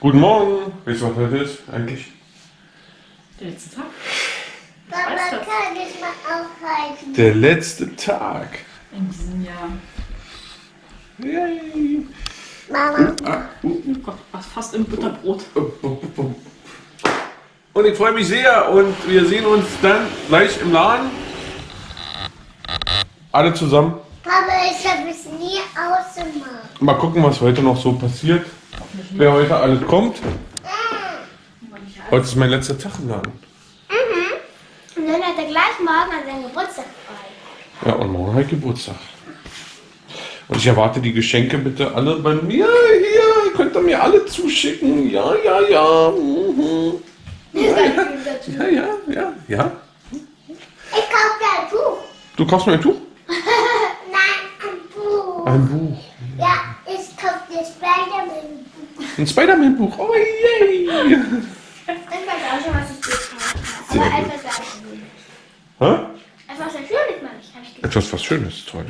Guten Morgen. Weißt du, was heute ist eigentlich? Der letzte Tag Papa, weiß das. kann ich mal aufhalten? Der letzte Tag. in diesem Jahr. Yay. Mama, Oh Gott, was fast im Butterbrot. Und ich freue mich sehr und wir sehen uns dann gleich im Laden. Alle zusammen. Papa, ich habe es nie ausgemacht. Mal gucken, was heute noch so passiert. Wer heute alles kommt. Heute ist mein letzter Tag im Laden. Und dann hat er gleich morgen an seinem Geburtstag frei. Ja, und morgen halt Geburtstag. Und ich erwarte die Geschenke bitte alle bei mir. Hier, könnt ihr mir alle zuschicken. Ja, ja, ja. Mhm. Ja, ja, ja, ja. Ich kaufe dir ein Buch. Du kaufst mir ein Tuch? Nein, ein Buch. Ein Buch. Ja, ich kaufe dir Spider-Man-Buch. Ein Spider-Man-Buch. Oh, yay. Ich weiß auch schon, was ich gekauft habe. Aber etwas sehr schön. Hä? Etwas sehr schön meine ich. Etwas was Schönes, toll.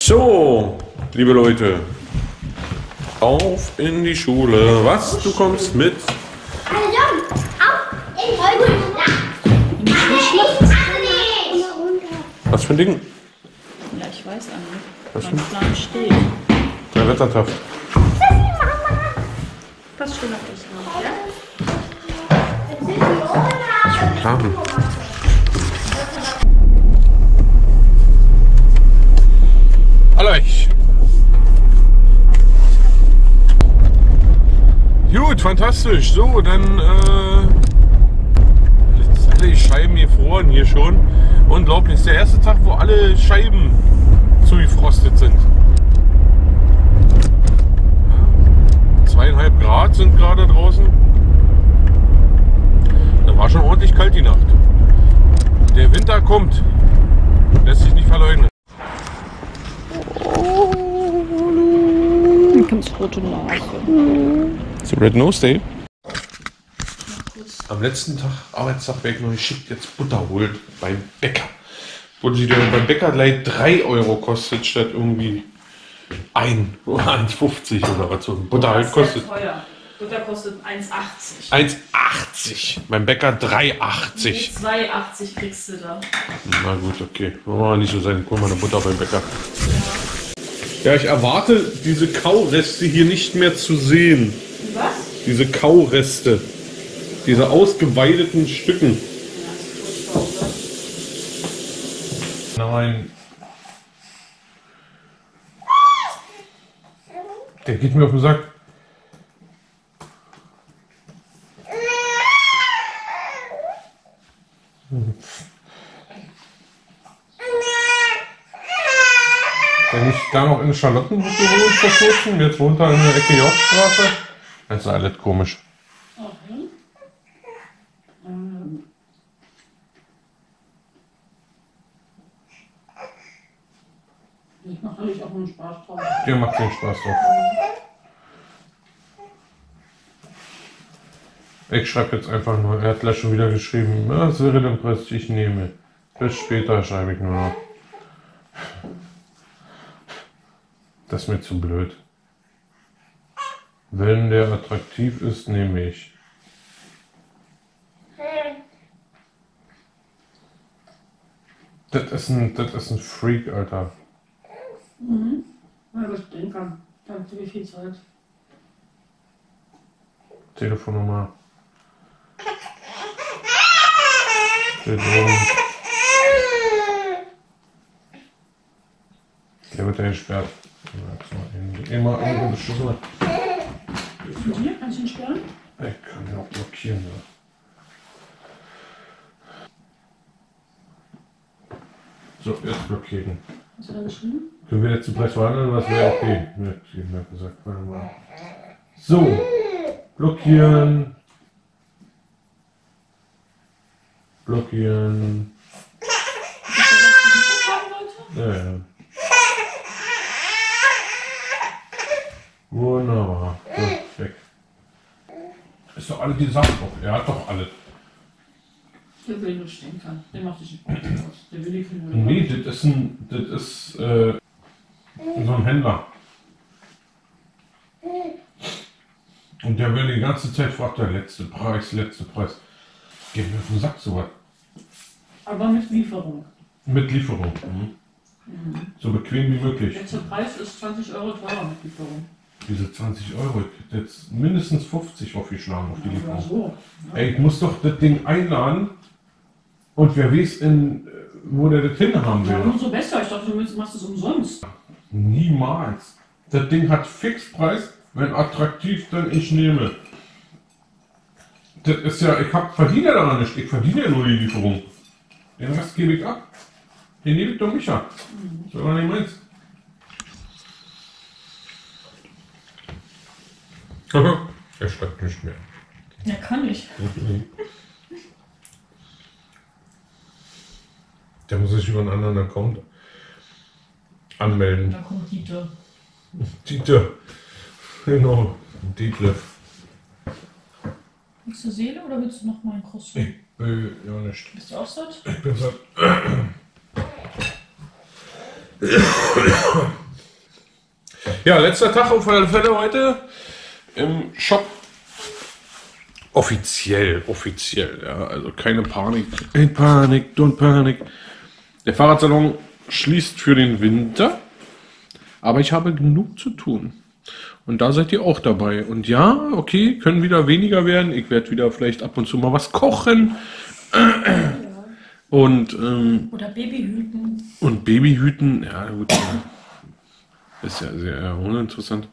So, liebe Leute. Auf in die Schule. Was? Du kommst mit? Was für ein Ding? Ja, ich weiß Anne. Was Mein denn? Plan steht. Der Wettertaft. Passt schön auf dich ja? Plan. Gut, fantastisch. So, dann äh, sind alle Scheiben gefroren hier schon. Unglaublich. Ist der erste Tag, wo alle Scheiben zugefrostet sind. Zweieinhalb Grad sind gerade draußen. Da war schon ordentlich kalt die Nacht. Der Winter kommt. Lässt sich nicht verleugnen. Dann kommst rote Nase. A Red Nose Day. Am letzten Tag, Arbeitstag, werde ich noch geschickt, jetzt Butter holen beim Bäcker. Wo sie dann beim Bäcker gleich 3 Euro kostet, statt irgendwie 1 oder 1,50 oder was so ein Butter halt kostet. teuer. Butter kostet 1,80. 1,80. Beim Bäcker 3,80. 2,80 kriegst du da. Na gut, okay. Wollen wir nicht so sein. Hol mal eine Butter beim Bäcker. Ja, ich erwarte, diese Kaureste hier nicht mehr zu sehen. Was? Diese Kaureste. Diese ausgeweideten Stücken. Nein. Der geht mir auf den Sack. Wenn ich da noch in Charlottenburg gewohnt vor kurzem, jetzt wohnt er in der Ecke Jochstraße. Das ist alles komisch. Ich mache natürlich auch einen Spaß drauf. Dir macht den Spaß drauf. Ich schreibe jetzt einfach nur, er hat gleich schon wieder geschrieben, was wäre der Preis, ich nehme. Bis später schreibe ich nur noch. Das ist mir zu blöd. Wenn der attraktiv ist, nehme ich. Das ist ein, das ist ein Freak, Alter. Ja, das stehen kann. Danke, wie viel Zeit. Telefonnummer. Oben. Der wird ja gesperrt. Immer irgendwo beschissen. Hier, kannst du ihn sperren? Ich kann den auch blockieren. Ja. So, jetzt blockieren. Hast du da geschrieben? Können wir jetzt den Preis verhandeln? Was wäre okay? Ich habe gesagt, warte mal. So, blockieren. Blockieren. Ja, ja. Wunderbar. So. Ist doch alle die Sache doch. Er hat doch alle. Der will nur stehen kann. Der macht sich nicht aus. Der will nicht nur. Nee, das ist ein. Das ist äh, so ein Händler. Und der will die ganze Zeit fragt der letzte Preis, letzte Preis. Geh mir auf den Sack sowas. Aber mit Lieferung. Mit Lieferung. Mhm. So bequem wie möglich. Letzter Preis ist 20 Euro teurer mit Lieferung. Diese 20 Euro, ich hätte jetzt mindestens 50 aufgeschlagen auf die Lieferung. so. Ey, ich muss doch das Ding einladen und wer weiß, in, äh, wo der das hinhaben Ja, will. umso besser. Ich dachte, du machst es umsonst. Niemals. Das Ding hat Fixpreis, wenn attraktiv, dann ich nehme. Das ist ja, ich hab, verdiene ja daran nicht, ich verdiene ja nur die Lieferung. Den Rest gebe ich ab. Den nehme ich doch mich ab. Das ist aber nicht meins. Er schreibt nicht mehr. Ja, kann ich. Der muss sich über einen anderen Account anmelden. Da kommt Dieter. Dieter. Genau. Detlef. Willst du Seele oder willst du noch mal ein Cross? Ich will ja nicht. Bist du auch satt? Ich bin satt. Ja, letzter Tag auf alle Fälle heute im Shop. Offiziell, offiziell, ja. Also keine Panik. Ain't Panik, don't panic. Der Fahrradsalon schließt für den Winter, aber ich habe genug zu tun. Und da seid ihr auch dabei. Und ja, okay, können wieder weniger werden. Ich werde wieder vielleicht ab und zu mal was kochen. Und, ähm, Oder Babyhüten. und Babyhüten, ja gut. ja. Ist ja sehr uninteressant.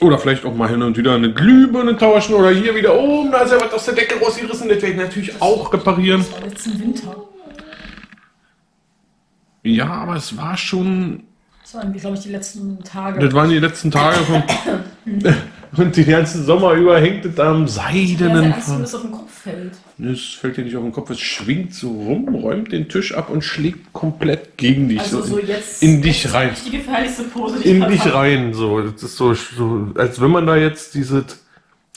Oder vielleicht auch mal hin und wieder eine Glühbirne tauschen oder hier wieder oben, da ist ja was aus der Decke rausgerissen. Das werde ich natürlich auch reparieren. Das war letzten Winter. Ja, aber es war schon. Das waren, glaube ich, die letzten Tage. Das waren die letzten Tage von. und den ganzen Sommer über hängt es da am ja, seidenen. Angst, wenn das auf den Kopf fällt. Es fällt dir nicht auf den Kopf, es schwingt so rum, räumt den Tisch ab und schlägt komplett gegen dich. Also so so in, jetzt. in dich jetzt rein. ist Die gefährlichste Pose, die in ich dich hatte. rein. So, das ist so, so, als wenn man da jetzt diese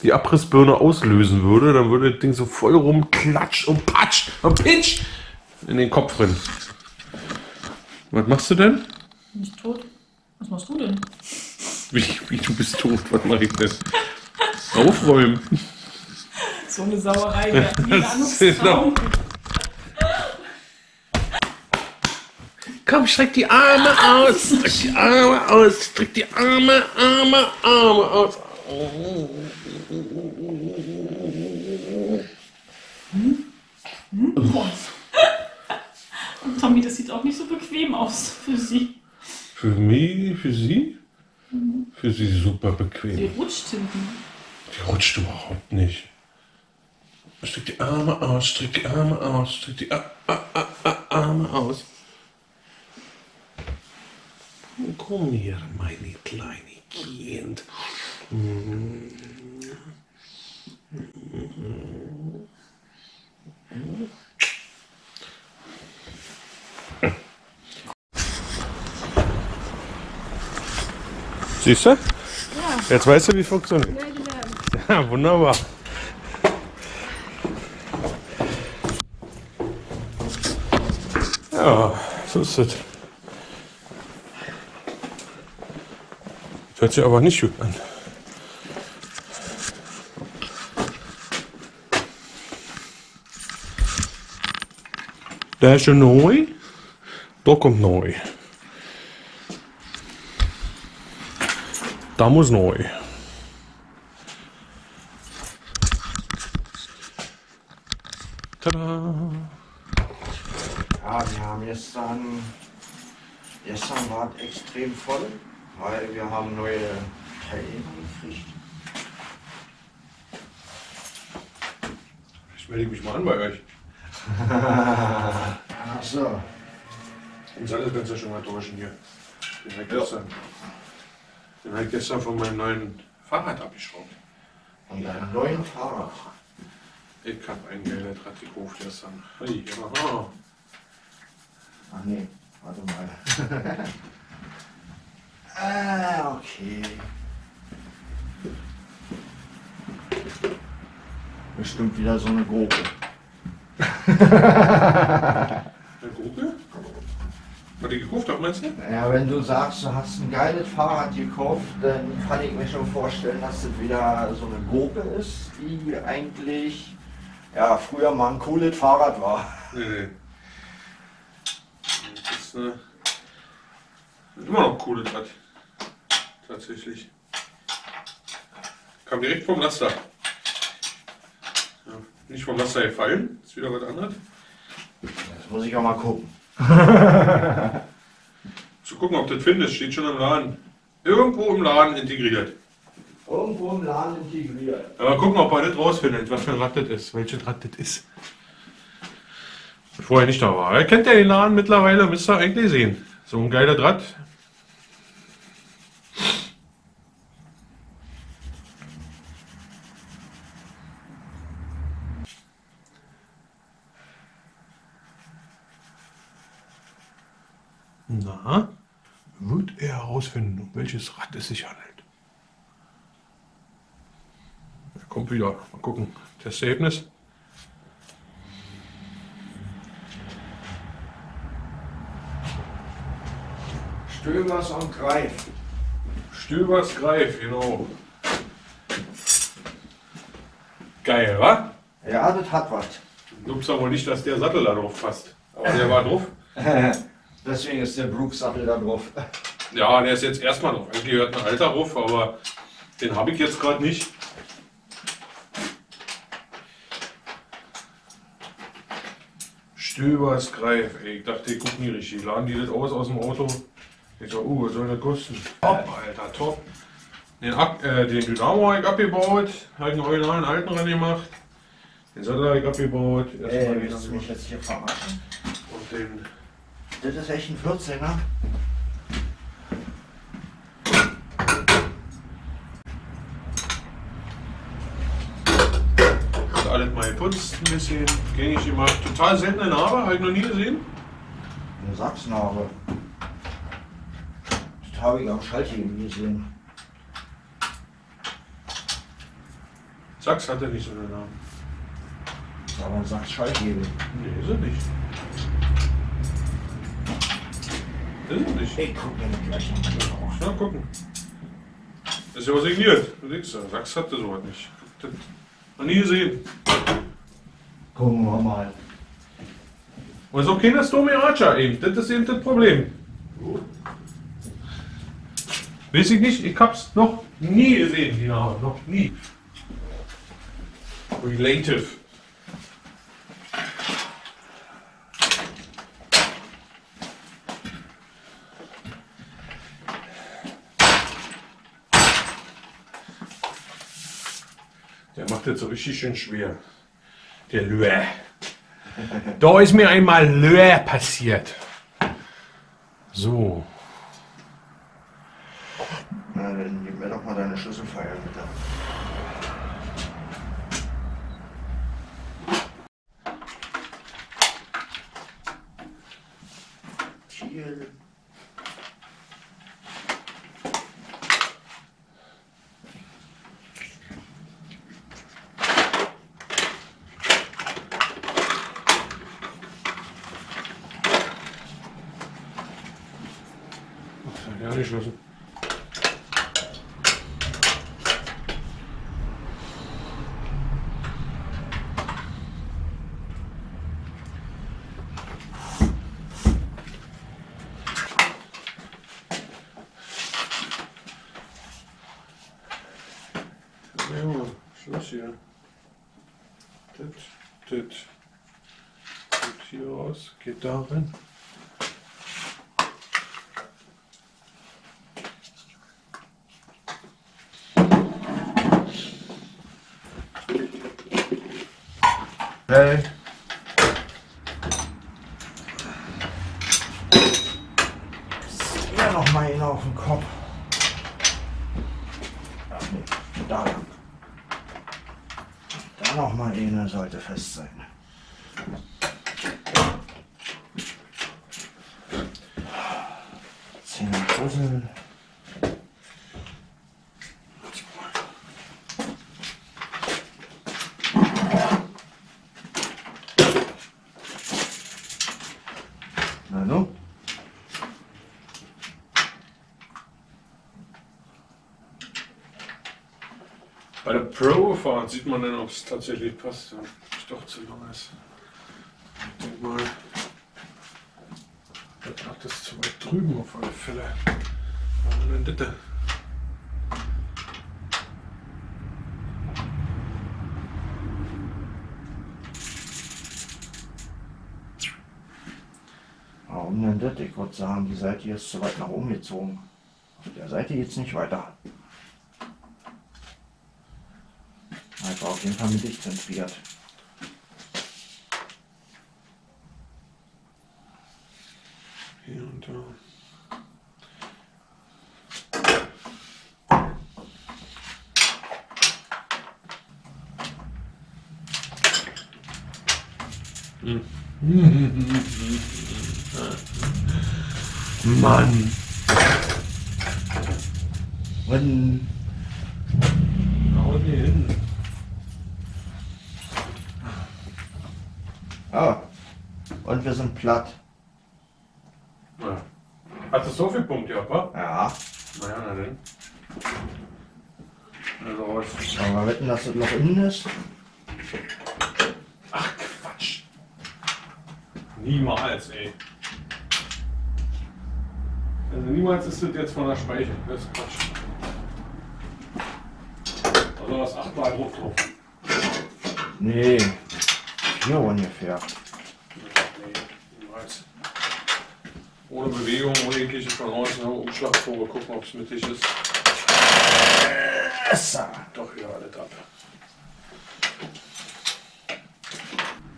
die Abrissbirne auslösen würde, dann würde das Ding so voll rum klatsch und patsch und pitsch in den Kopf rein. Was machst du denn? Bin ich tot? Was machst du denn? Wie, wie du bist tot, was mache ich denn? Aufräumen. So eine Sauerei. Ja. Anrufsraum. Komm, streck die Arme aus, streck die Arme aus, streck die Arme, Arme, Arme aus. Tommy, das sieht auch nicht so bequem aus für sie. Für mich, für sie? Für sie super Sie bequem. rutscht hinten. Die rutscht überhaupt nicht. Streck die Arme aus, streck die Arme aus, streck die Arme aus. Komm hier, meine kleine Kind. Siehst du? Ja. Jetzt weißt du, wie es funktioniert. Ja, wunderbar. Ja, so ist es. Hört sich aber nicht gut an. Da ist schon neu. Da kommt neu. Da muss neu. Tada! Ja, wir haben gestern, gestern war es extrem voll, weil wir haben neue Teilnehmer gekriegt. Ich melde mich mal an bei euch. Achso, Den Sattel kannst du schon mal tauschen hier. Den habe ich gestern, ich gestern von meinem neuen Fahrrad abgeschraubt. und einen neuen Fahrrad. Ich habe ein geiles Rad gekauft gestern. Hey, aha. Ach nee, warte mal. Ah, okay. Bestimmt wieder so eine Gurke. Eine Gurke? Hat die gekauft, auch meinst du? Ja, wenn du sagst, du hast ein geiles Fahrrad gekauft, dann kann ich mir schon vorstellen, dass das wieder so eine Gurke ist, die eigentlich ja, früher mal ein cooles Fahrrad war. Nee, nee. Das ist äh, immer noch ein cooles Rad. Tatsächlich. Kam direkt vom Laster. Ja, nicht vom Laster gefallen, ist wieder was anderes. Das muss ich auch mal gucken. Zu gucken, ob du das findest, steht schon im Laden. Irgendwo im Laden integriert. Irgendwo im Laden integriert. Aber gucken, ob er das rausfindet, was für ein Rad das ist, welches Rad das ist. Vorher nicht da war. Er kennt ja den Laden mittlerweile, müsst ihr eigentlich sehen. So ein geiler Rad. Na, wird er herausfinden, um welches Rad es sich handelt. Er kommt wieder. Mal gucken. Testergebnis. Stöbers und Greif. Stöbers Greif, genau. Geil, wa? Ja, das hat was. Du glaubst aber nicht, dass der Sattel da drauf passt. Aber der war drauf. Deswegen ist der Brooks-Sattel da drauf. Ja, der ist jetzt erstmal drauf. Eigentlich gehört ein alter drauf, aber den habe ich jetzt gerade nicht. Stöbers Greif, ey. Ich dachte, die gucken nicht richtig. Laden die das aus aus dem Auto? Ich dachte, uh, was soll das kosten? Top, Alter, top. Den, Ak äh, den Dynamo habe ich abgebaut, habe ich einen originalen alten ran gemacht. Den Sattel habe ich abgebaut. Erstmal Ey, den willst du mich jetzt hier verarschen? und den Das ist echt ein 14er. Alles mal geputzt, ein bisschen gängig gemacht. Total seltene Narbe, habe ich noch nie gesehen. Eine Sachsnarbe. Das habe ich am Schalthebel gesehen. Sachs hatte nicht so eine Narbe. Das ist aber ein Sachs-Schalthebel. Nee, ist er nicht. Ist er nicht. Ich guck mir das gleich nochmal genauer Na, gucken. Das ist ja was signiert. Du ja, Sachs hatte sowas nicht. Das noch nie gesehen. Gucken wir mal. Und ist auch keiner Stormy Archer eben. Das ist eben das Problem. Weiß ich nicht, ich hab's noch nie gesehen, die Narbe. Noch nie. Relative. Der macht jetzt so richtig schön schwer. Der Löhr. Da ist mir einmal Löhr passiert. So. Na, dann gib mir doch mal deine Schlüsselfeier bitte. Chill. Ja, angeschlossen. Ja, Schluss hier. Das, das. Geht hier raus, geht da rein. Hey. Ja, noch mal ihn auf den Kopf. Ach nee, da lang. Da noch mal eine sollte fest sein. Zehn Puzzle. Bei der Pro-Fahrt sieht man dann, ob es tatsächlich passt, ob es doch zu lang ist. Ich denke mal, das ist zu weit drüben auf alle Fälle. Was haben wir denn das? Warum denn das? Ich würde sagen, die Seite ist zu weit nach oben gezogen. Auf der Seite geht es nicht weiter. Einfach auf jeden Fall mit dicht zentriert. Hier und da. Mann. Und Hau hier hin. Ah. Und wir sind platt. Ja. Hat das so viel Punkte, wa? Ja. Naja, na denn. Also was. Sollen wir wetten, dass das Loch innen ist? Ach Quatsch. Niemals, ey. Also niemals ist das jetzt von der Speiche. Das ist Quatsch. Also was achtmal Druck drauf. Nee. Hier ungefähr. Nee, niemals. Ohne Bewegung, ohne jegliche von außen, Umschlagprobe, gucken, ob es mittig ist. Doch wieder alles ab.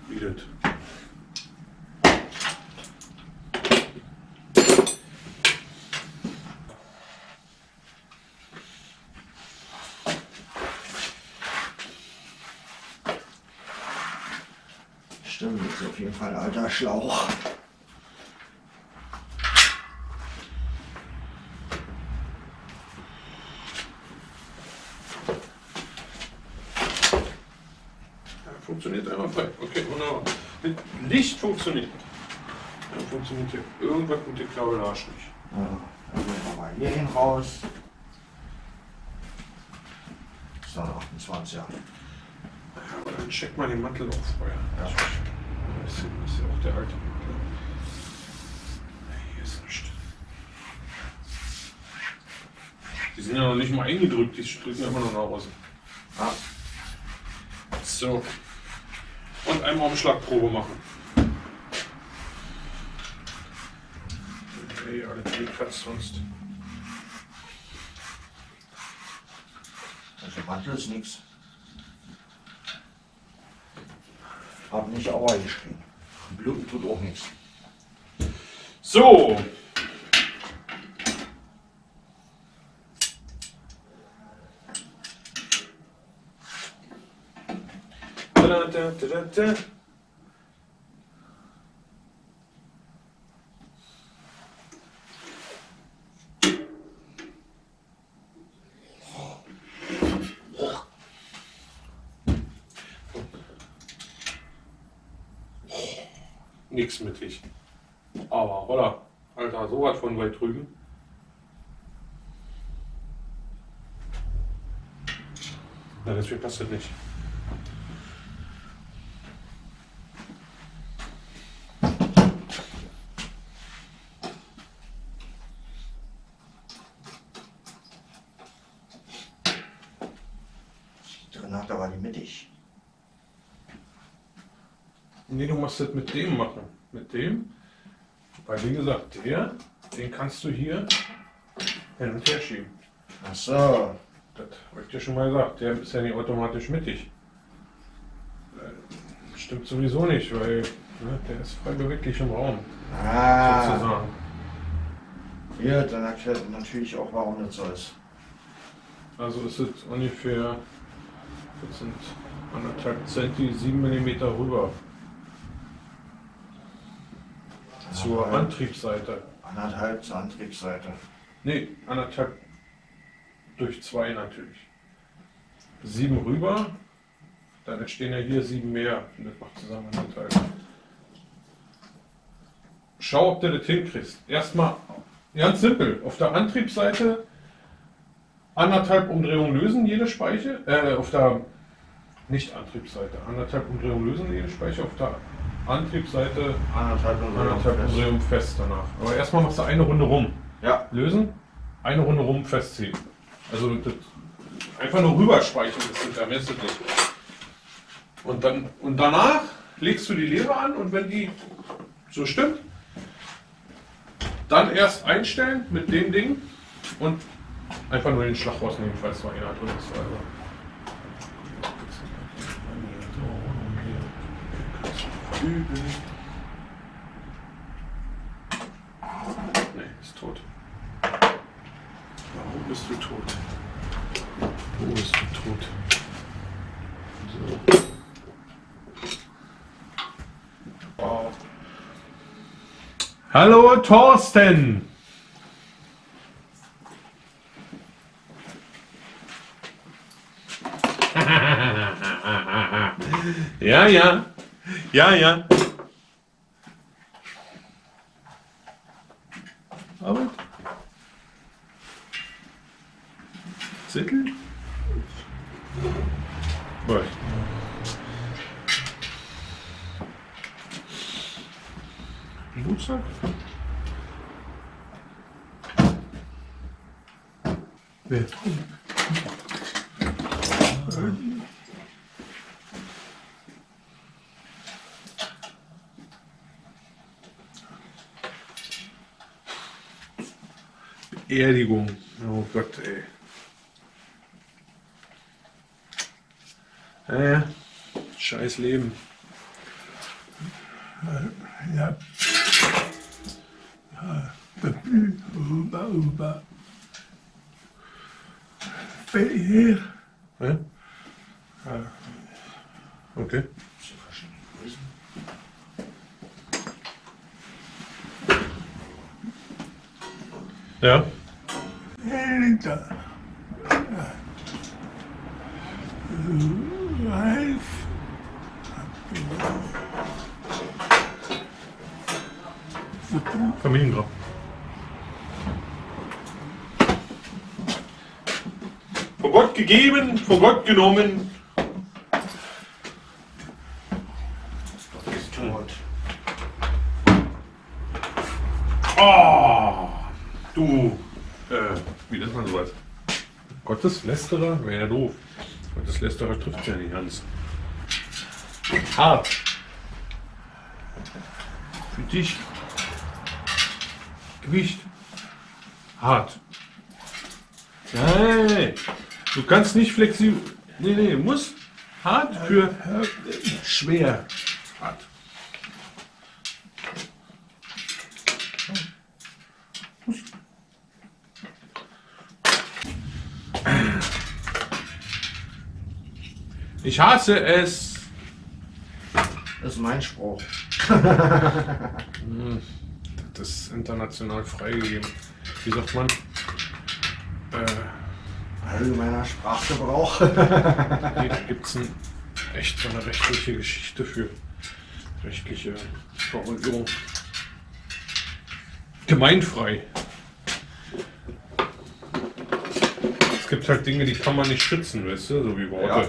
Wie das? Stimmt, ist auf jeden Fall ein alter Schlauch. Ja, funktioniert einfach frei. Okay, wunderbar. Mit Licht funktioniert. Ja, funktioniert hier irgendwas mit der Kabellage nicht. Ja, dann gehen wir mal hier hin raus. So, 28, ja. Ja, aber dann check mal den Mantel auf vorher. Ja. Das ist ja auch der alte Mantel. Hier ist nichts. Die sind ja noch nicht mal eingedrückt, die drücken immer noch nach außen. Ah, So. Einmal Umschlagprobe machen. Okay, alle gekratzt sonst. also Mantel ist nix. Hab nicht Aua geschrien. Bluten tut auch nichts. So. Da, da, da, da, da. Nix mittig. Aber, oder? Alter, so was von weit drüben. Na, deswegen passt das nicht. Drin hat aber die mittig. Nee, du musst das mit dem machen. Mit dem. Weil, wie gesagt, der, den kannst du hier hin und her schieben. Ach so. Das habe ich dir schon mal gesagt. Der ist ja nicht automatisch mittig. Äh, Stimmt sowieso nicht, weil ne, der ist frei beweglich im Raum, Ah. sozusagen. Ja, dann erklärt natürlich auch, warum das so ist. Also ist es ungefähr, das sind anderthalb Zenti, 7 mm rüber zur. Antriebsseite. Anderthalb zur Antriebsseite. Nee, anderthalb durch zwei natürlich. Sieben rüber, dann entstehen ja hier sieben mehr. Und das macht zusammen anderthalb. Schau, ob du das hinkriegst. Erstmal ganz simpel. Auf der Antriebsseite anderthalb Umdrehungen lösen jede Speiche, äh, auf der nicht Antriebsseite, anderthalb Umdrehungen lösen jede Speiche, auf der Antriebsseite Anderthalb Umdrehungen fest. Danach. Aber erstmal machst du eine Runde rum. Ja, Lösen, eine Runde rum festziehen. Also das, einfach nur rüberspeichern, das Messe nicht. Und, dann, und danach legst du die Leere an und wenn die so stimmt, dann erst einstellen mit dem Ding und einfach nur den Schlag rausnehmen, falls noch einer drin ist. Also. Nee, ist tot. Warum bist du tot? Wo bist du tot? So. Wow. Hallo Thorsten! ja, ja. Ja, ja. Arbeit? Zettel? Right. Geburtstag? Wer? Beerdigung. Oh Gott, ey. Ja, ja. Scheiß Leben. Ja. Ja. Uba, uba. Hier. Ja? Okay. Ja. Hinter. Ralf. Familiengrab. Von Gott gegeben, von Gott genommen. ist tot. Ah, du, äh, wie nennt man sowas? Gotteslästerer? Wäre ja doof. Gotteslästerer trifft ja nicht ganz. Hart. Für dich. Gewicht. Hart. Nein, du kannst nicht flexibel. Nee, nee, muss hart für schwer. Hart. Ich hasse es. Das ist mein Spruch. Das ist international freigegeben. Wie sagt man? Äh, Allgemeiner Sprachgebrauch. nee, da gibt es echt so eine rechtliche Geschichte für. Rechtliche Formulierung. Gemeinfrei. Es gibt halt Dinge, die kann man nicht schützen, weißt du, so wie Worte. Ja.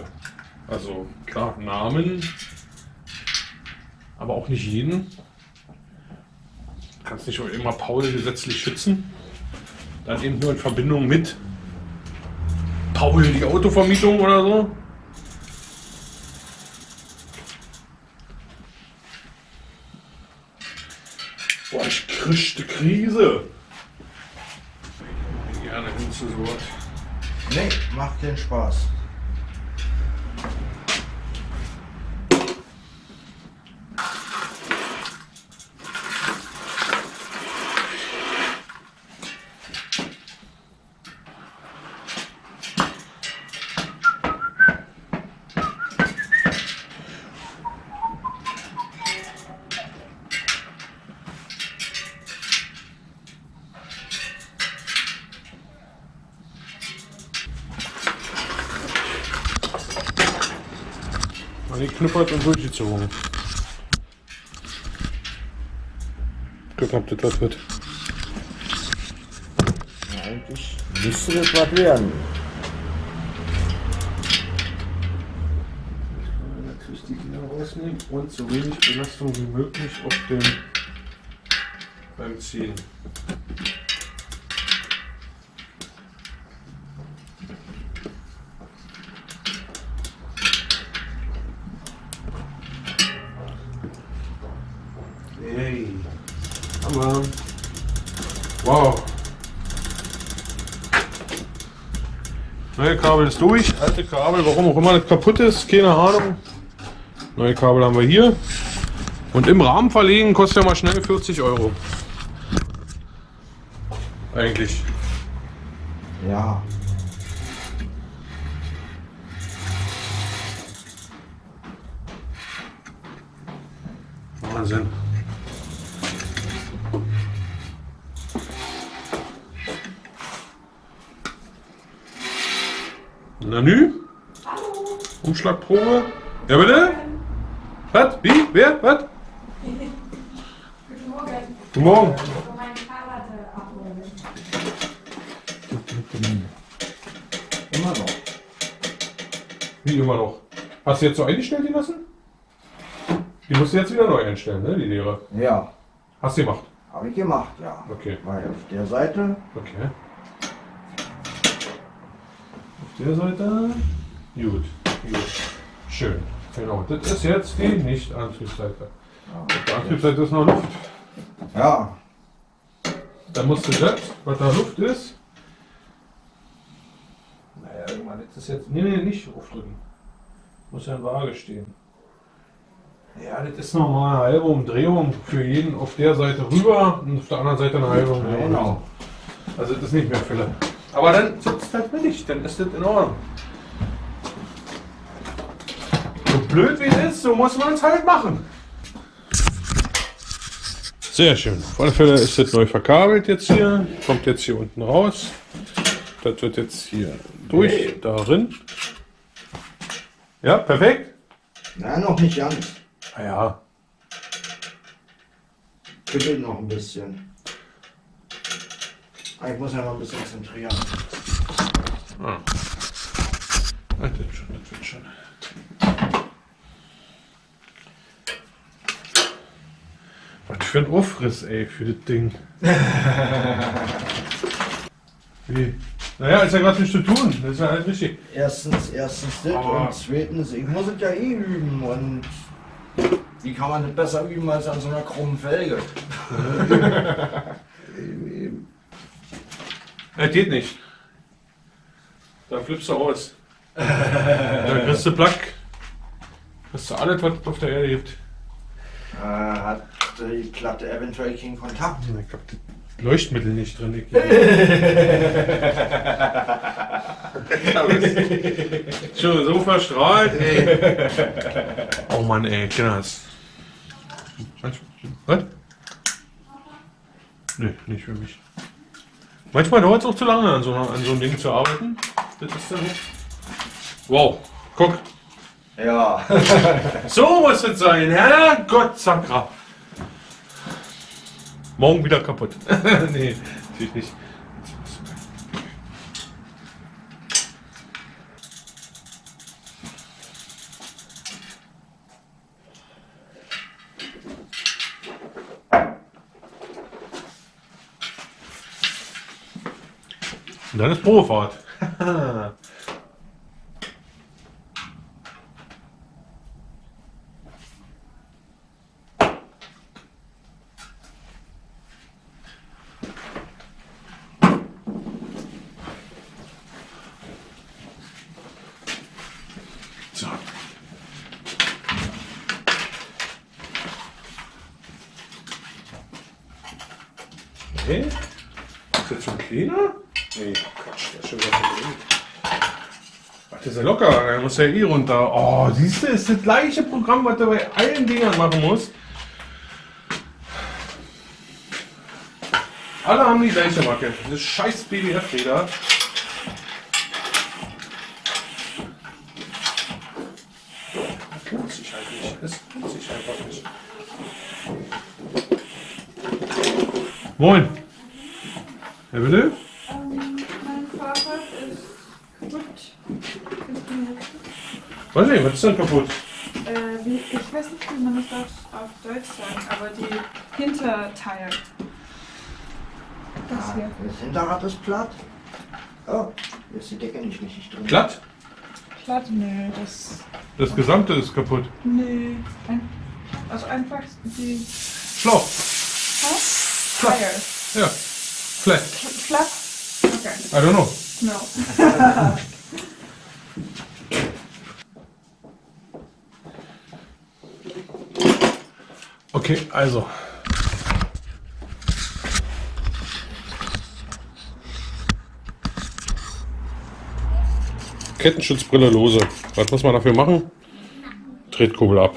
Also klar, Namen, aber auch nicht jeden. Du kannst nicht immer Paul gesetzlich schützen. Dann eben nur in Verbindung mit Paul die Autovermietung oder so. Boah, ich krischte Krise. Gerne hin zu so was. nee, macht den Spaß. Angeknüppert und durchgezogen. Glück habt, dass das wird. Ja, eigentlich müsste das was werden. Natürlich die Dinger rausnehmen und so wenig Belastung wie möglich auf dem beim Ziehen. Hey, Hammer. Wow. Ist durch, alte Kabel, warum auch immer das kaputt ist, keine Ahnung. Neue Kabel haben wir hier. Und im Rahmen verlegen kostet ja mal schnell 40 Euro. Eigentlich. Ja. Wahnsinn. Na nü? Umschlagprobe? Ja bitte? Was? Wie? Wer? Was? Guten Morgen. Immer noch. Wie immer noch. Hast du jetzt so eingestellt die lassen? Die musst du jetzt wieder neu einstellen, ne? Die Lehre. Ja, Hast du gemacht? habe ich gemacht, ja. Okay. Weil auf der Seite, Okay. Auf der Seite. Gut. Gut. Schön. Genau. Das ist jetzt die Nicht-Antriebsseite. Auf der Antriebsseite ist noch Luft. ja, Dann musst du das, was da Luft ist. Naja, irgendwann das ist jetzt. Nee, nee, nicht aufdrücken. Muss ja in Waage stehen. Ja, das ist nochmal eine halbe Umdrehung für jeden auf der Seite rüber und auf der anderen Seite eine halbe Umdrehung. genau. Also das ist nicht mehr Fülle. Aber dann sitzt halt mittig, dann ist das in Ordnung. So blöd wie es ist, so muss man es halt machen. Sehr schön. Auf alle Fälle ist das neu verkabelt jetzt hier. Kommt jetzt hier unten raus. Das wird jetzt hier durch, darin. Ja, perfekt. Na, noch nicht ganz. Ah ja, Bitte noch ein bisschen. Ah, Ich muss ja noch ein bisschen zentrieren. Ah. Das wird schon, das wird schon. Was für ein Aufriss, ey, für das Ding. Wie? Naja, ist ja gerade nichts zu tun. Das ist ja halt richtig. Erstens, erstens das Aber- und zweitens, ich muss es ja eh üben und wie kann man das besser üben als an so einer krummen Felge? Das geht nicht. Da flippst du aus. da kriegst du Plack. Kriegst du alles, was es auf der Erde gibt. Äh, hat die Platte eventuell keinen Kontakt? Ich hab das Leuchtmittel nicht drin. Ich Schon so verstrahlt, ey. Oh Mann, ey, Kinders. Was? Nee, nicht für mich. Manchmal dauert es auch zu lange, an so, an so einem Ding zu arbeiten. Das ist dann Wow, guck. Ja. So muss es sein. Herrgott, Sakra. Morgen wieder kaputt. nee, natürlich nicht. Und dann ist Probefahrt. So. Okay. Ist das schon kleiner? Nee, Quatsch, der ist schon wieder verdreht. Ach, das ist ja locker, da muss ja eh runter. Oh, siehst du, ist das gleiche Programm, was du bei allen Dingern machen musst. Alle haben die gleiche Macke. Das scheiß BBF-Räder. Das tut sich halt nicht. Das tut sich einfach nicht. Moin. Ja, bitte? Ähm, meine Weiß nicht, was ist denn kaputt? Äh, wie, ich weiß nicht, wie man das auf, auf Deutsch sagt, aber die Hinterteil. Das hier. Das Hinterrad ist platt. Oh, jetzt ist die Decke nicht richtig drin. Glatt? Platt, nö, das. Das Gesamte ist kaputt. Nö. Ein, also einfach die Schlauch. Teil. Ja. Flat. Flat? Okay. I don't know. No. Okay, also. Kettenschutzbrille lose. Was muss man dafür machen? Tretkurbel ab.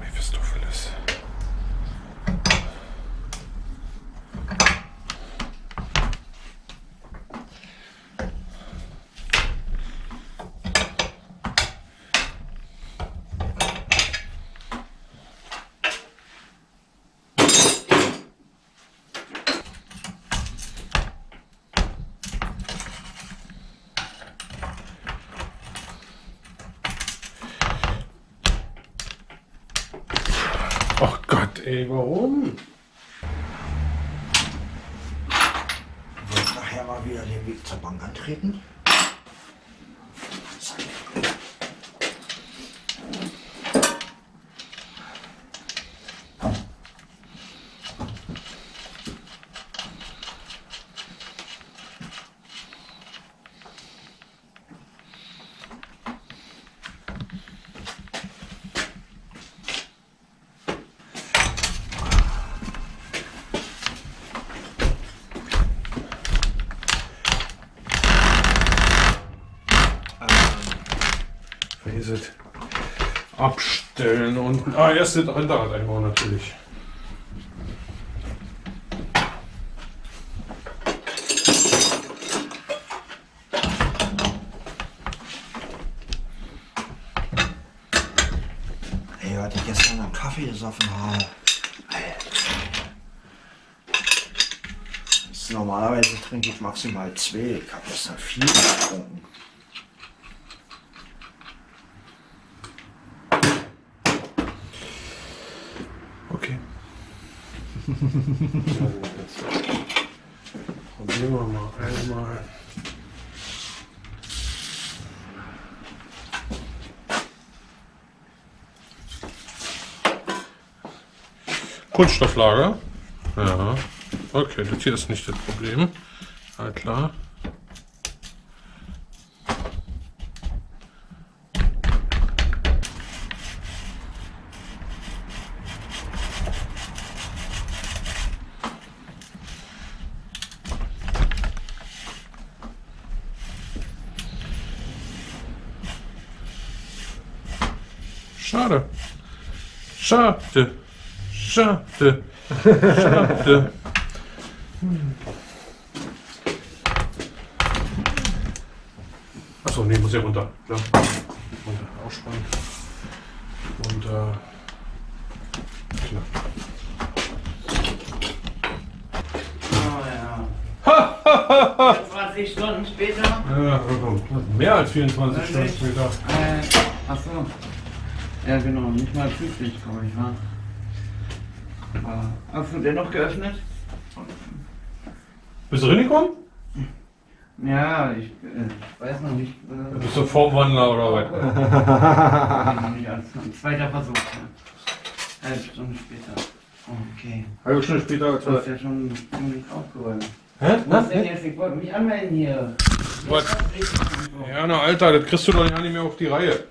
Mephistopheles. Oh Gott, ey, warum? Ich nachher mal wieder den Weg zur Bank antreten? Zack. Wie ist es? Abstellen und. Ah, erst das Hinterrad einbauen natürlich. Ey, was ich gestern am Kaffee gesoffen habe. Normalerweise trinke ich maximal zwei. Ich habe gestern vier getrunken. Okay. Probieren wir mal einmal. Kunststofflager. Ja. Okay, das hier ist nicht das Problem. Halt klar. Schade. Schade. Schade. Schade. Achso, nee, muss ja runter. Klar. Runter, ausspannen. Runter. Knapp. Oh ja. 20 Stunden später. Ja, komm, mehr als 24 Stunden später. Ja genau, nicht mal pünktlich, glaube ich, war. Aber hast du den noch geöffnet? Bist du reingekommen? Ja, ich äh, weiß noch nicht. Äh, Bist du Formwandler oder was? weiß noch nicht als ein zweiter Versuch. Ja. Halbe Stunde später. Okay. Halbe Stunde später Du hast ja schon ziemlich aufgeräumt. Hä? Was denn jetzt? Ich wollte mich anmelden hier. Was? Ja, na Alter, das kriegst du doch nicht mehr auf die Reihe.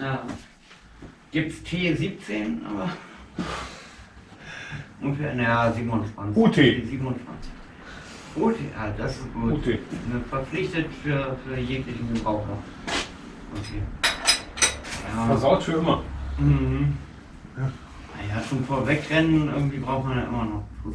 Ja. Gibt's T17, aber. Ungefähr, naja, 27. UT. 27. UT, ja, das ist gut. UT. Ne, Verpflichtet für, für jeglichen Gebraucher. Das okay. Ja, Versaut für immer. mhm. Naja, zum Vorwegrennen irgendwie braucht man ja immer noch Fuß.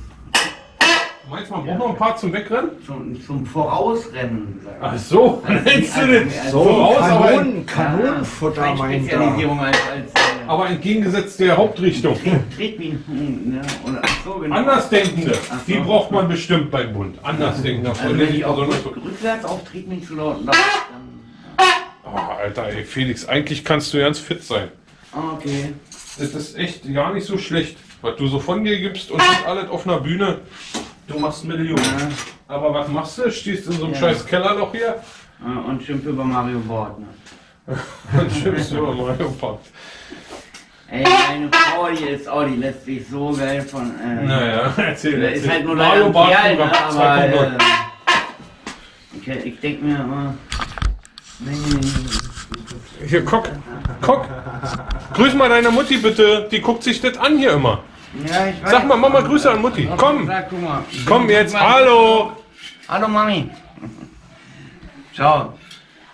Meinst du, man braucht noch ein paar zum Wegrennen? Zum, zum Vorausrennen, sag ich. Ach so, Also, nennst du also, den also, voraus, aber, Kanonen, Kanonenfutter er. Spezialisierung als, als aber entgegengesetzt der Hauptrichtung. Tretminen? Oder, ach so, genau. Andersdenkende, Ach so. die braucht man bestimmt beim Bund. Andersdenkende. Also wenn ich auch rück- rückwärts auf Tretminen zu lauten, dann, dann Oh, Alter, ey, Felix, eigentlich kannst du ganz fit sein. ah, okay. Das ist echt gar nicht so schlecht, was du so von dir gibst und alles auf einer Bühne. Du machst Millionen. Ja. Aber was machst du? Stehst in so einem Ja. scheiß Kellerloch hier Ah, Und schimpf über Mario Bord, ne? und schimpfst über Mario Kart. Ey, meine Frau, die ist, oh, die lässt sich so geil von, äh, Naja, erzähl, ist halt nur leider ein Bart ne? Aber 2.0. äh, ich, ich denke mir immer, nee, nee. Hier, guck, guck. Grüß mal deine Mutti bitte. Die guckt sich das an hier immer. Ja, ich weiß. Sag mal, Mama, Grüße an Mutti. Komm, Sag, guck mal. komm jetzt. Hallo. Hallo Mami. Schau,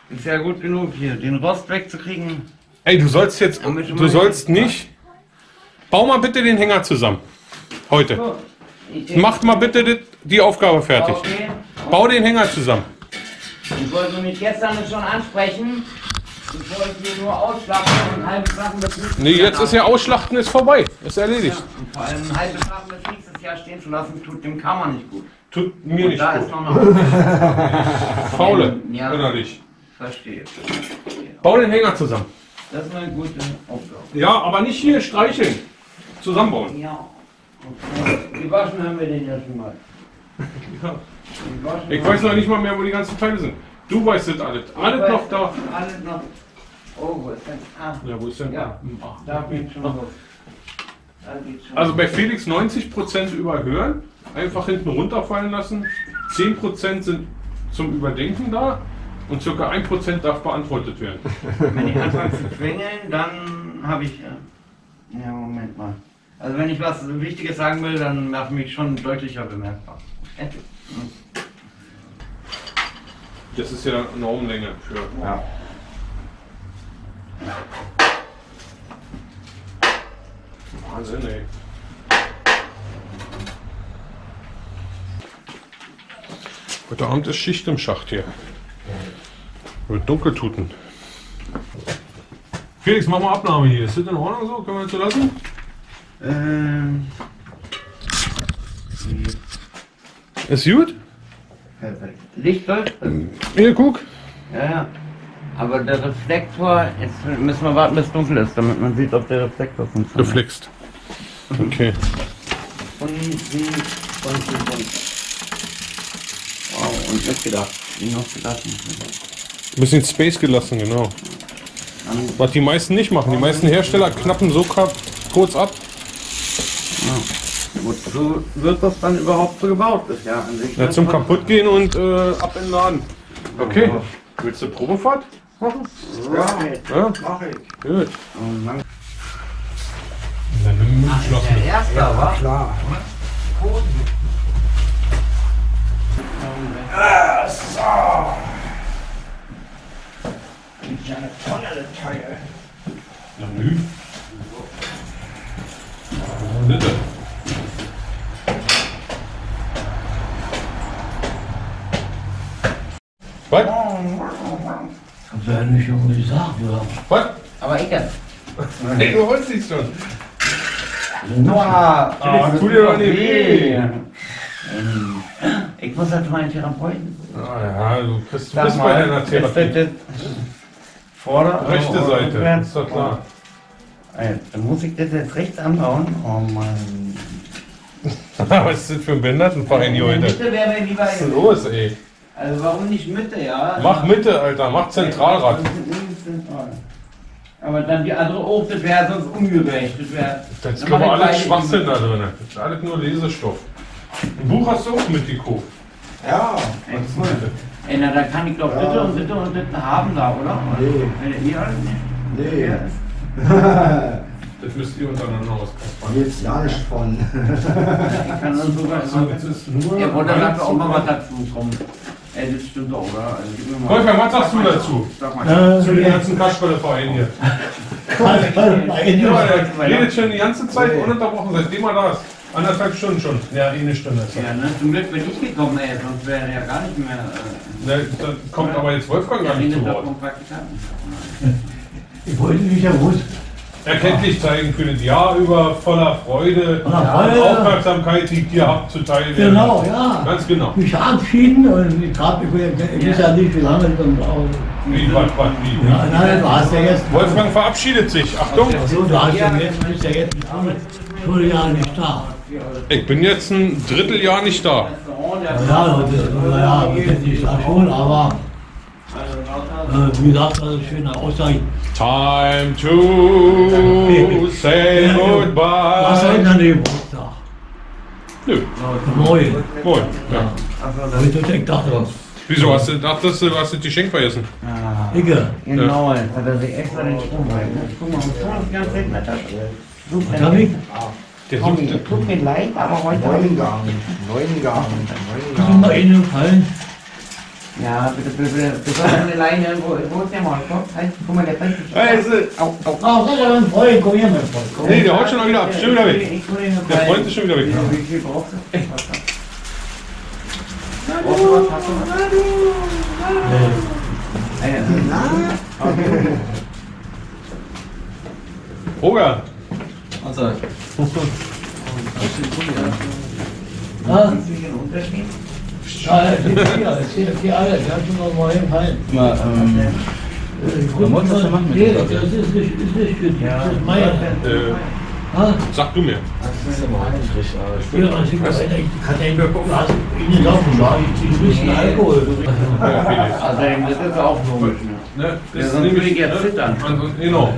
ist ja gut genug hier, den Rost wegzukriegen. Ey, du sollst jetzt, du sollst nicht. Bau mal bitte den Hänger zusammen. Heute. Macht mal bitte die- Aufgabe fertig. Bau den Hänger zusammen. Ich wollte mich gestern schon ansprechen, bevor ich hier nur ausschlafe und halbe Sachen betrifft. Nee, jetzt ist ja Ausschlachten ist vorbei. Ist Ja, erledigt. und vor allem halbe Sachen bis nächstes Jahr stehen zu lassen, tut dem Kammer nicht gut. Tut mir Und nicht da ist gut. noch eine Faule. Ja. Innerlich. Verstehe. Bau den Hänger zusammen. Das ist eine gute Aufgabe. Ja, aber nicht hier streicheln. Zusammenbauen. Ja. Okay. Gewaschen haben wir den ja schon mal. Ja. Ich weiß noch nicht mal mehr, wo die ganzen Teile sind. Du weißt das alles. Alles noch da. Alles noch. Oh, wo ist denn? Ah, Ja, wo ist denn? Ja. Ach. da geht schon los. Also bei Felix 90% überhören, einfach hinten runterfallen lassen. 10% sind zum Überdenken da und circa 1% darf beantwortet werden. Wenn ich anfange zu quengeln, dann habe ich. äh, Ja, Moment mal. Also, wenn ich was Wichtiges sagen will, dann mache ich mich schon deutlicher bemerkbar. Das ist ja eine Umlänge für. Ja. Wahnsinn, ey. Heute Abend ist Schicht im Schacht hier. Wird dunkel tuten. Felix, mach mal Abnahme hier. Ist das in Ordnung so? Können wir das so lassen? Ähm. Ist gut? Perfekt. Licht läuft? Hier, guck. Ja, ja. Aber der Reflektor, jetzt müssen wir warten, bis es dunkel ist, damit man sieht, ob der Reflektor funktioniert. flickst. Okay. Und und und. Wow, und mitgedacht. Noch gelassen. Ein bisschen Space gelassen, genau. Was die meisten nicht machen. Die meisten Hersteller knappen so kurz ab. ja. Wozu wird das dann überhaupt so gebaut? Ja an sich. Ja, zum kaputt gehen und äh, ab in den Laden. Okay. Willst du Probefahrt machen? Ja, Ja, mach ich. gut. Oh Mann. Dann nimm den geschlossen. Der erste, wa? Klar. Ja, eine tolle Teil. Na nü. Bitte. Was? Das wäre nicht schon gesagt, oder? Was? Aber ich jetzt. Hey, du holst dich schon. Noah, Ah, tut dir doch nicht weh. Ähm, Ich muss halt zu meinen Therapeuten. Ah ja, du bist, du bist bei mal, deiner ist Therapie. das jetzt Vorder- Rechte oder Seite, rückwärts? ist doch klar. Ey, Dann muss ich das jetzt rechts anbauen. Oh Mann. Was ist das für ein Behindertenverein hier heute? Was Mitte wäre mir lieber. ist denn los, ey? Also warum nicht Mitte, ja? Mach Mitte, Alter, mach Zentralrad. Aber dann die andere auch, das wäre sonst ungerecht. Das wäre. Das ist aber ich alles Schwachsinn da drin. Das ist alles nur Lesestoff. Ein Buch hast du auch mitgekauft. Ja, cool. Ey, na, da kann ich doch Ja. Bitte und Bitte und Bitte haben da, oder? Nee. Ihr alles nicht. nee. Ja. Das müsst ihr untereinander auskaspern. Jetzt gar nicht von. Ich kann dann sogar. Also, nur. Ja, oder sagt auch mal was dazu. Komm. Ey, das stimmt doch, oder? Also, gib mir mal- Wolfgang, was sagst du dazu? Sag mal. Äh, Zu den ganzen Kasperle-Vereinen hier. Der redet schon die ganze Zeit ununterbrochen, seitdem er da ist. Anderthalb Stunden schon. Ja, eine Stunde. Ja, ne? Zum Glück bin ich gekommen, ey, sonst wäre er ja gar nicht mehr. Äh, Ne, da kommt aber jetzt Wolfgang gar nicht zu Wort. Ich wollte mich ja gut. Erkenntlich zeigen für das Jahr über voller Freude Voller und Freude. Aufmerksamkeit, die ich dir habt zuteil werden. Genau, ja. Ganz genau. Mich verabschieden und ich hab, ich, ich weiß ja nicht, wie lange ich dann brauche. Wie, was, was, wie? Ja, nein, du hast ja jetzt. Wolfgang verabschiedet sich. Achtung! Also, du hast ja jetzt, bist ja jetzt schon Jahre nicht da. Ich bin jetzt ein Dritteljahr nicht da. Ja, das, naja, das ist ja schon, aber äh, wie gesagt, das ist schöne Aussage. Time to say Was ist goodbye. denn Geburtstag? Nö, Moin. moin. Ja. Hab ich das gedacht, Wieso hast du dachtest du, du hast das Geschenk vergessen? Ah, Icke, genau, jetzt hat er sich extra den Strom rein. Guck mal, und schon ist ganz weg mit der was hab ich? Der Tommy, tut mir leid, aber heute. Neungang, Neungang, Hast du mal Ihnen gefallen? Ja, bitte, bitte, bitte. Eine Leine, wo, wo ist der mal? Guck, halt, guck mal, der fällt sich. Also, Au, au. Ach, das ist aber ein Freund, komm her, mein Freund. Komm. nee, der haut schon wieder ab. Schon wieder weg. Der Freund ist schon wieder weg. Wie viel brauchst du? Was hast du? Brauchst du was? Hast du was? Nee. Roger, Also, Ah, du hier einen Unterschied? Ja, das ist hier, das ähm, du machen mit Nee, dem das ist nicht, ist das ist meine. äh, Ah, sag du mir. das ist aber eigentlich, äh, ich ja, das ist weiter, ich kann den, ich ein bisschen Alkohol. Ja. Also, das ist auch logisch. Ne? Ne, Ja, ich jetzt ne? zittern. Also, Genau.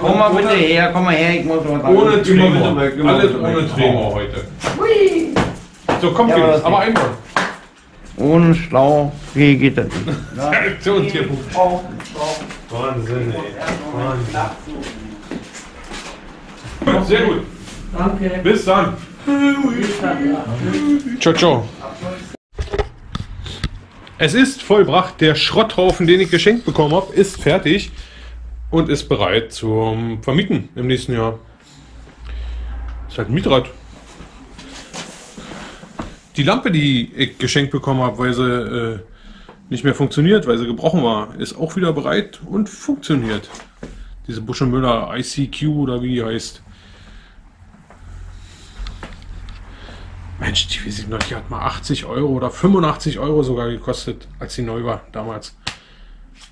Komm mal bitte her, komm mal her, ich muss Ohne Tremor. Alles ohne Tremor heute. So, komm Ja, aber aber einmal. Ohne Schlau, wie geht das? Reaktion hier. Wahnsinn, ey. Wahnsinn. Sehr gut. Danke. Bis dann. Ciao, ciao. Es ist vollbracht. Der Schrotthaufen, den ich geschenkt bekommen habe, ist fertig und ist bereit zum Vermieten im nächsten Jahr. Ist halt ein Mietrad. Die Lampe, die ich geschenkt bekommen habe, weil sie äh, nicht mehr funktioniert, weil sie gebrochen war, ist auch wieder bereit und funktioniert. Diese Buschemüller ICQ oder wie die heißt. Mensch, die die hat mal 80 Euro oder 85 Euro sogar gekostet, als sie neu war damals.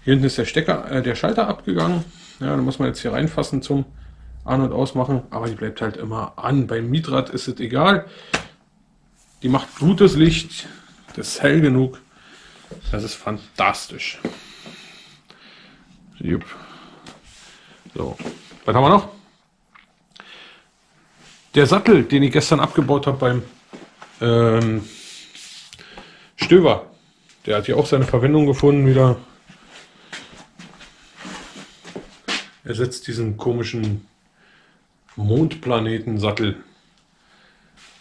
Hier hinten ist der Stecker, äh, der Schalter abgegangen. Ja, da muss man jetzt hier reinfassen zum An- und Ausmachen, aber die bleibt halt immer an. Beim Mietrad ist es egal. Die macht gutes Licht, das ist hell genug. Das ist fantastisch. Jupp. So, was haben wir noch? Der Sattel, den ich gestern abgebaut habe beim ähm, Stöber, der hat hier auch seine Verwendung gefunden wieder. Ersetzt diesen komischen Mondplanetensattel.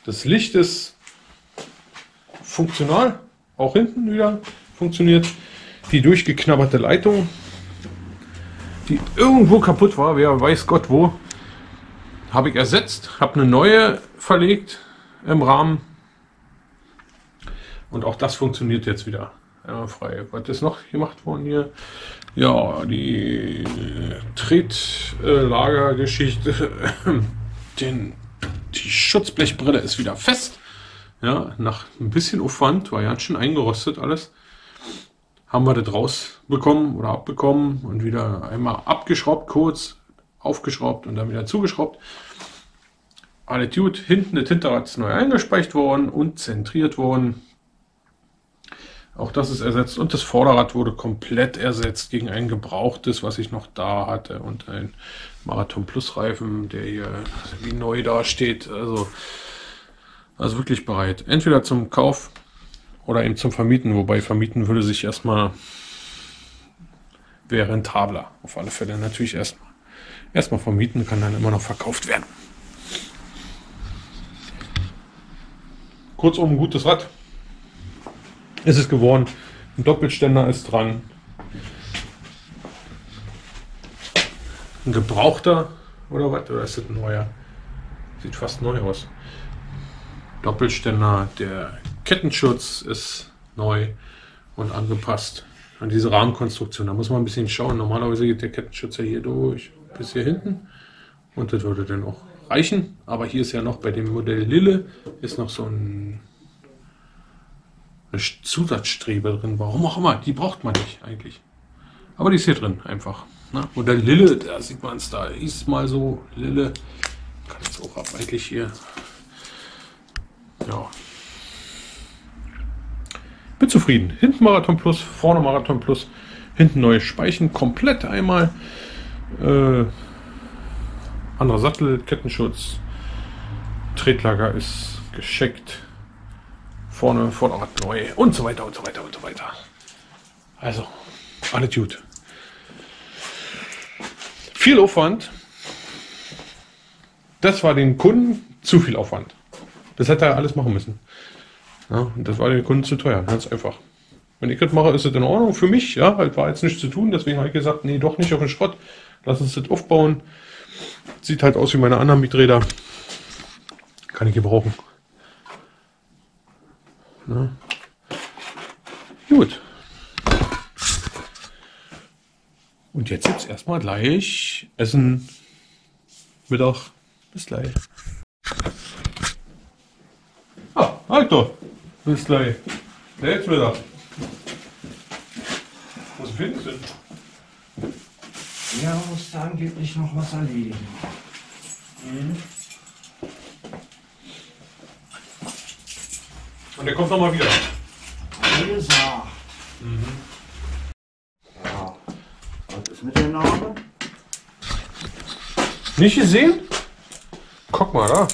Das Licht ist funktional, auch hinten wieder funktioniert. Die durchgeknabberte Leitung, die irgendwo kaputt war, wer weiß Gott wo, habe ich ersetzt, habe eine neue verlegt im Rahmen. Und auch das funktioniert jetzt wieder frei. Was ist noch gemacht worden hier? Ja, die Tretlagergeschichte. Den, die Schutzblechbrille ist wieder fest. Ja, nach ein bisschen Aufwand, war ja schon eingerostet alles. Haben wir das rausbekommen oder abbekommen und wieder einmal abgeschraubt, kurz aufgeschraubt und dann wieder zugeschraubt. Alle gut, hinten das Hinterrad ist neu eingespeicht worden und zentriert worden. Auch das ist ersetzt und das Vorderrad wurde komplett ersetzt gegen ein gebrauchtes, was ich noch da hatte und ein Marathon Plus Reifen, der hier wie neu dasteht. Also, also wirklich bereit. Entweder zum Kauf oder eben zum Vermieten, wobei vermieten würde sich erstmal wäre rentabler. Auf alle Fälle natürlich erstmal. Erstmal vermieten kann dann immer noch verkauft werden. Kurzum, ein gutes Rad ist es geworden. Ein Doppelständer ist dran. Ein gebrauchter oder was? Oder ist das ein neuer? Sieht fast neu aus. Doppelständer, der Kettenschutz ist neu und angepasst an diese Rahmenkonstruktion. Da muss man ein bisschen schauen. Normalerweise geht der Kettenschutz ja hier durch bis hier hinten und das würde dann auch reichen. Aber hier ist ja noch bei dem Modell Lille ist noch so ein eine Zusatzstrebe drin. Warum auch immer, die braucht man nicht eigentlich. Aber die ist hier drin einfach. Ne? Modell Lille, da sieht man es, da hieß mal so Lille. Kann jetzt auch ab eigentlich hier. Ja. Bin zufrieden. Hinten Marathon Plus, vorne Marathon Plus, hinten neue Speichen, komplett einmal. Äh, anderer Sattel, Kettenschutz, Tretlager ist gescheckt. Vorne Vorderrad neu und so weiter und so weiter und so weiter. Also, gut. Viel Aufwand. Das war den Kunden zu viel Aufwand. Das hätte er alles machen müssen. Ja, und das war den Kunden zu teuer. Ganz einfach. Wenn ich das mache, ist es in Ordnung für mich. Ja, halt war jetzt nichts zu tun. Deswegen habe ich gesagt, nee, doch nicht auf den Schrott. Lass uns das aufbauen. Sieht halt aus wie meine anderen Mieträder. Kann ich gebrauchen. Ne? Gut. Und jetzt gibt's erstmal gleich Essen, Mittag. Bis gleich. Ah, Alter. Bis gleich. Ja, Jetzt wieder. Was findest du? Ja, muss da angeblich noch was erledigen. Und der kommt nochmal wieder. Wie gesagt. Ja. Was ist mit der Narbe? Nicht gesehen? Guck mal da.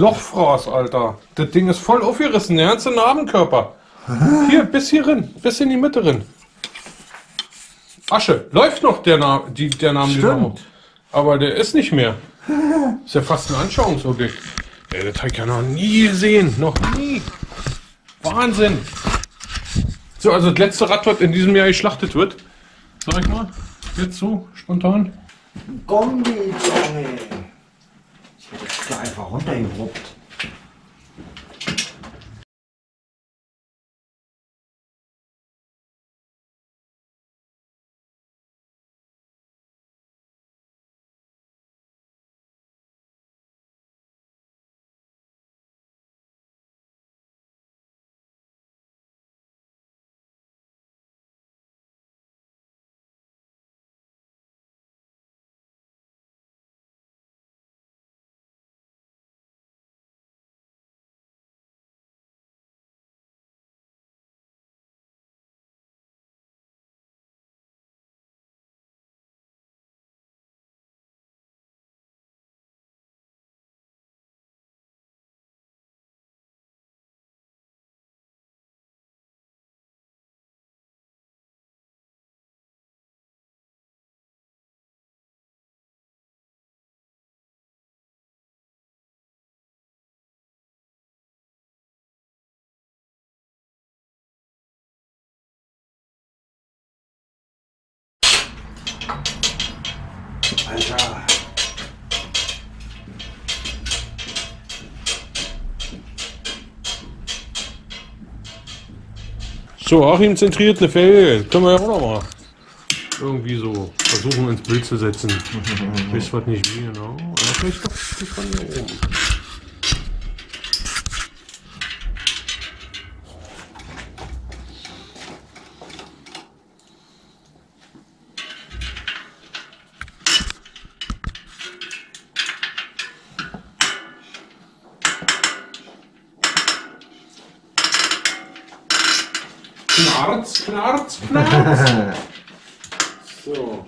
Lochfraß, Alter. Das Ding ist voll aufgerissen, der ganze Narbenkörper. Hier, bis hier rein, bis in die Mitte rein. Asche, läuft noch der, Na die, der Name Stimmt. Aber der ist nicht mehr. Ist ja fast ein Anschauungsobjekt. Ey, das habe ich ja noch nie gesehen. Noch nie. Wahnsinn. So, also das letzte Rad, was in diesem Jahr geschlachtet wird. Sag ich mal. Jetzt so, spontan. Gombi, Junge. Ich hätte jetzt da einfach Alter. So, Achim zentriert eine Felge. Können wir ja auch noch mal irgendwie so versuchen ins Bild zu setzen. Wisst was nicht wie genau. Aber vielleicht doch vielleicht von hier oben. Knarz, knarz, knarz. So.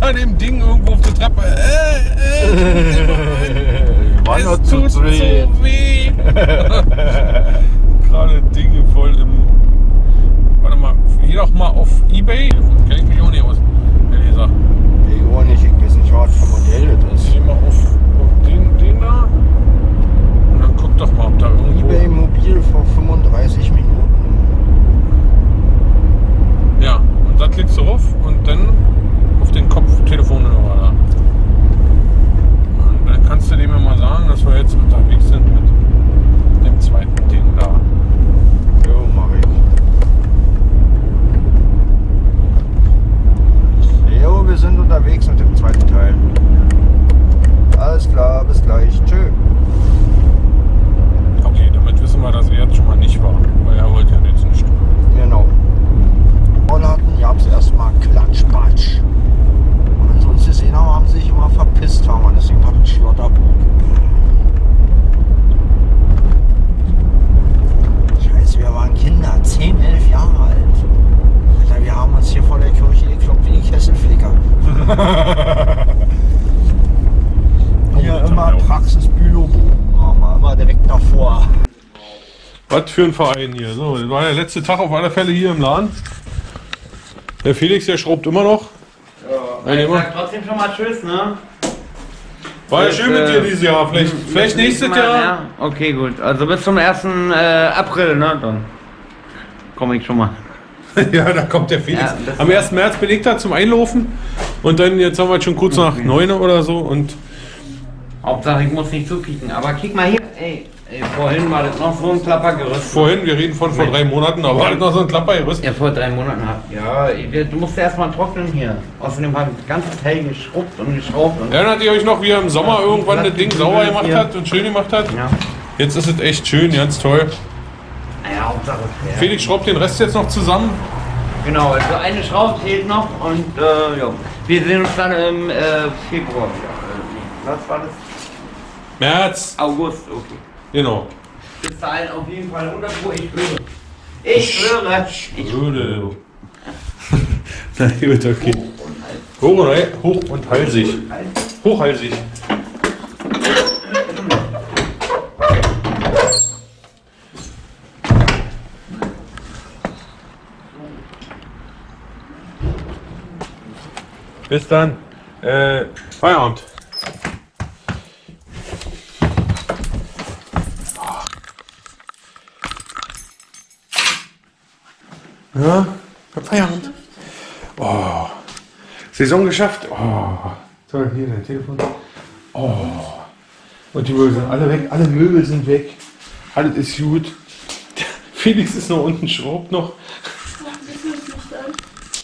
Unter dem Ding irgendwo auf der Treppe. Äh, äh, War es zu tut so weh. Gerade Dinge voll im. Warte mal, geh doch mal auf Ebay. Kenn ich mich auch nicht aus. Ehrlich gesagt. Ich auch nicht, ich weiß nicht, was für Modell das ist. Geh mal auf, auf den, den da. Und dann guck doch mal, ob da irgendwo. eBay mobil vor 35 Minuten. Ja, und da klickst du rauf und dann den Kopftelefonhörer da. Und dann kannst du dem ja mal sagen, dass wir jetzt unterwegs sind mit dem zweiten Ding da. Jo, mach ich. Jo, wir sind unterwegs mit dem zweiten Teil. Alles klar, bis gleich. Tschö. Okay, damit wissen wir, dass er jetzt schon mal nicht war, weil er wollte ja jetzt nicht. Genau. Rollladen gab es erstmal Klatschbatsch. Gesehen haben, sich immer verpisst, haben wir deswegen hat ein Schlotterbuch. Scheiße, wir waren Kinder, 10, 11 Jahre alt. Alter, wir haben uns hier vor der Kirche gekloppt wie die Kesselflicker. hier immer auch. Praxis-Bülobogen haben wir immer direkt davor. Was für ein Verein hier. So, das war der letzte Tag auf alle Fälle hier im Laden. Der Felix, der schraubt immer noch. Ja, Ja, ich sag trotzdem schon mal Tschüss, ne? War ja schön mit äh, dir dieses Jahr. Vielleicht, vielleicht nächstes Mal, Jahr. Ja. Okay, gut. Also bis zum 1. Äh, April, ne? Dann komme ich schon mal. Ja, da kommt der Felix. Ja, Am 1. März bin ich da zum Einlaufen. Und dann, jetzt haben wir halt schon kurz nach 9 oder so. Und Hauptsache, ich muss nicht zukicken. Aber kick mal hier. Ey, ey, vorhin war das noch so ein Klappergerüst. vorhin, wir reden von vor drei Monaten, aber war das noch so ein Klappergerüst. Ja, vor drei Monaten hat. Ja, du musst erstmal trocknen hier. Außerdem hat das ganze Teil geschrubbt und geschraubt. Und Erinnert ihr euch noch, wie er im Sommer irgendwann das Ding sauber gemacht hat und schön gemacht hat? ja. Jetzt ist es echt schön, ganz toll. Naja, Hauptsache. Ja. Felix schraubt den Rest jetzt noch zusammen. Genau, also eine Schraube fehlt noch und äh, ja. Wir sehen uns dann im äh, Februar wieder. Äh, nee, was war das? März, August, okay. Genau. Bis dahin auf jeden Fall 100 Pro, ich schwöre. Ich schwöre. Ich Würde. Na gut, okay. Hoch und, hal- hoch und halsig. Hochhalsig. Bis dann. Äh, Feierabend. Ja, Feierabend. Oh, Saison geschafft. Oh, toll, hier dein Telefon. Oh, und die Möbel sind alle weg. Alle Möbel sind weg. Alles ist gut. Felix ist noch unten, schraubt noch.